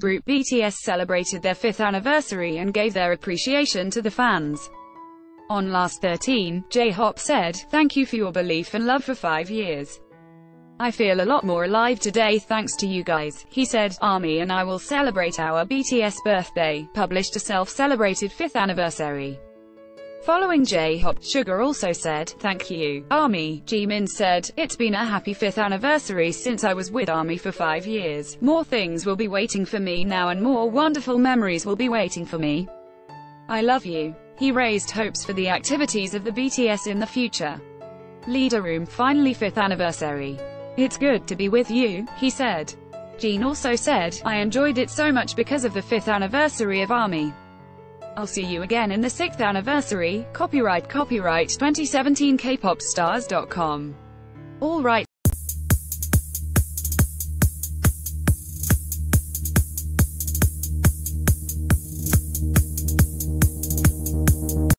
group BTS celebrated their fifth anniversary and gave their appreciation to the fans. On last 13, J-Hope said, Thank you for your belief and love for five years. I feel a lot more alive today thanks to you guys, he said. ARMY and I will celebrate our BTS birthday, published a self-celebrated fifth anniversary. Following J-Hope, Suga also said, Thank you, ARMY. Jimin said, It's been a happy fifth anniversary since I was with ARMY for five years. More things will be waiting for me now and more wonderful memories will be waiting for me. I love you. He raised hopes for the activities of the BTS in the future. Leader Room finally fifth anniversary. It's good to be with you, he said. Jin also said, I enjoyed it so much because of the 5th anniversary of ARMY. I'll see you again in the 6th anniversary. Copyright Copyright 2017 kpopstars.com. All right.